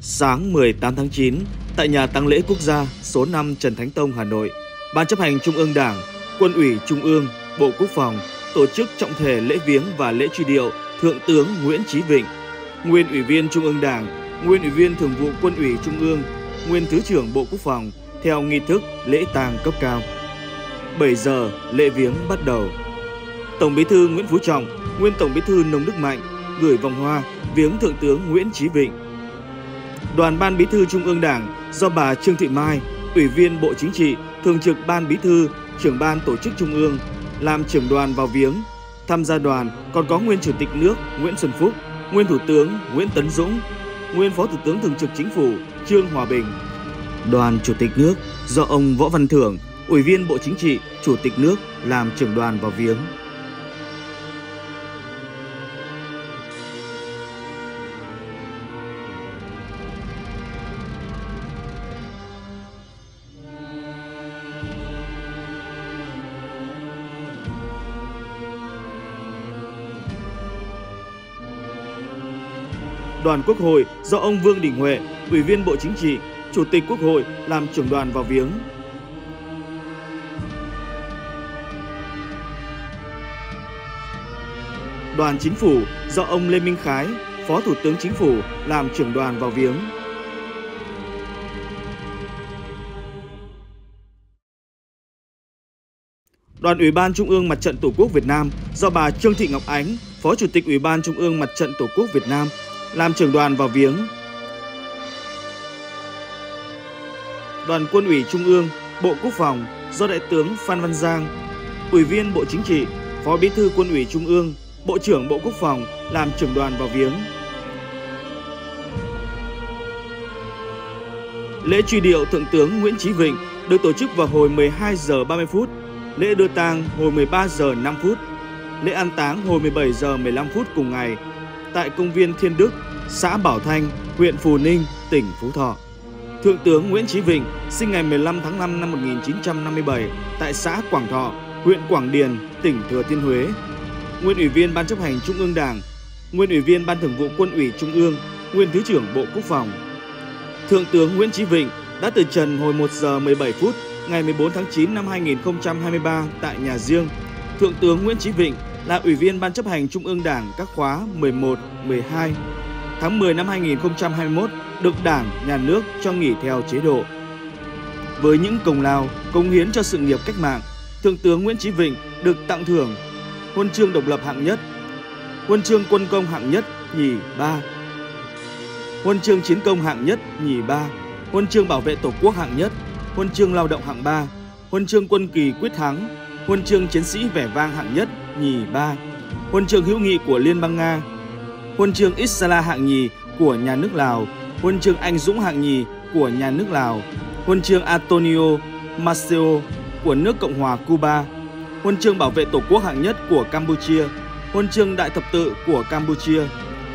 Sáng 18 tháng 9, tại nhà tang lễ quốc gia số 5 Trần Thánh Tông, Hà Nội, Ban chấp hành Trung ương Đảng, Quân ủy Trung ương, Bộ Quốc phòng tổ chức trọng thể lễ viếng và lễ truy điệu Thượng tướng Nguyễn Chí Vịnh, nguyên Ủy viên Trung ương Đảng, nguyên Ủy viên Thường vụ Quân ủy Trung ương, nguyên Thứ trưởng Bộ Quốc phòng theo nghi thức lễ tang cấp cao. 7 giờ lễ viếng bắt đầu. Tổng Bí thư Nguyễn Phú Trọng, nguyên Tổng Bí thư Nông Đức Mạnh gửi vòng hoa viếng Thượng tướng Nguyễn Chí Vịnh. Đoàn Ban Bí thư Trung ương Đảng do bà Trương Thị Mai, Ủy viên Bộ Chính trị, Thường trực Ban Bí thư, trưởng ban tổ chức Trung ương làm trưởng đoàn vào viếng. Tham gia đoàn còn có nguyên Chủ tịch nước Nguyễn Xuân Phúc, nguyên Thủ tướng Nguyễn Tấn Dũng, nguyên Phó Thủ tướng Thường trực Chính phủ Trương Hòa Bình. Đoàn Chủ tịch nước do ông Võ Văn Thưởng, Ủy viên Bộ Chính trị, Chủ tịch nước làm trưởng đoàn vào viếng. Đoàn Quốc hội do ông Vương Đình Huệ, Ủy viên Bộ Chính trị, Chủ tịch Quốc hội làm trưởng đoàn vào viếng. Đoàn Chính phủ do ông Lê Minh Khái, Phó Thủ tướng Chính phủ làm trưởng đoàn vào viếng. Đoàn Ủy ban Trung ương Mặt trận Tổ quốc Việt Nam do bà Trương Thị Ngọc Ánh, Phó Chủ tịch Ủy ban Trung ương Mặt trận Tổ quốc Việt Nam làm trưởng đoàn vào viếng. Đoàn Quân ủy Trung ương, Bộ Quốc phòng do Đại tướng Phan Văn Giang, Ủy viên Bộ Chính trị, Phó Bí thư Quân ủy Trung ương, Bộ trưởng Bộ Quốc phòng làm trưởng đoàn vào viếng. Lễ truy điệu Thượng tướng Nguyễn Chí Vịnh được tổ chức vào hồi 12 giờ 30 phút, lễ đưa tang hồi 13 giờ 5 phút, lễ an táng hồi 17 giờ 15 phút cùng ngày tại công viên Thiên Đức, xã Bảo Thanh, huyện Phù Ninh, tỉnh Phú Thọ. Thượng tướng Nguyễn Chí Vịnh sinh ngày 15 tháng 5 năm 1957 tại xã Quảng Thọ, huyện Quảng Điền, tỉnh Thừa Thiên Huế. Nguyên ủy viên Ban chấp hành Trung ương Đảng, nguyên ủy viên Ban Thường vụ Quân ủy Trung ương, nguyên Thứ trưởng Bộ Quốc phòng. Thượng tướng Nguyễn Chí Vịnh đã từ trần hồi 1 giờ 17 phút ngày 14 tháng 9 năm 2023 tại nhà riêng. Thượng tướng Nguyễn Chí Vịnh là Ủy viên Ban chấp hành Trung ương Đảng các khóa 11, 12. Tháng 10 năm 2021 được Đảng, Nhà nước cho nghỉ theo chế độ. Với những công lao, công hiến cho sự nghiệp cách mạng, Thượng tướng Nguyễn Chí Vịnh được tặng thưởng Huân chương độc lập hạng nhất, Huân chương quân công hạng nhất, nhì, ba, Huân chương chiến công hạng nhất, nhì, ba, Huân chương bảo vệ Tổ quốc hạng nhất, Huân chương lao động hạng ba, Huân chương quân kỳ quyết thắng, Huân chương chiến sĩ vẻ vang hạng nhất, nhì, ba, Huân chương hữu nghị của Liên bang Nga, Huân chương Isala hạng nhì của nhà nước Lào, Huân chương Anh Dũng hạng nhì của nhà nước Lào, Huân chương Antonio Maceo của nước Cộng hòa Cuba, Huân chương bảo vệ Tổ quốc hạng nhất của Campuchia, Huân chương Đại thập tự của Campuchia,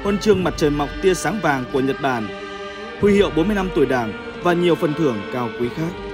Huân chương Mặt trời mọc tia sáng vàng của Nhật Bản, huy hiệu 40 năm tuổi Đảng và nhiều phần thưởng cao quý khác.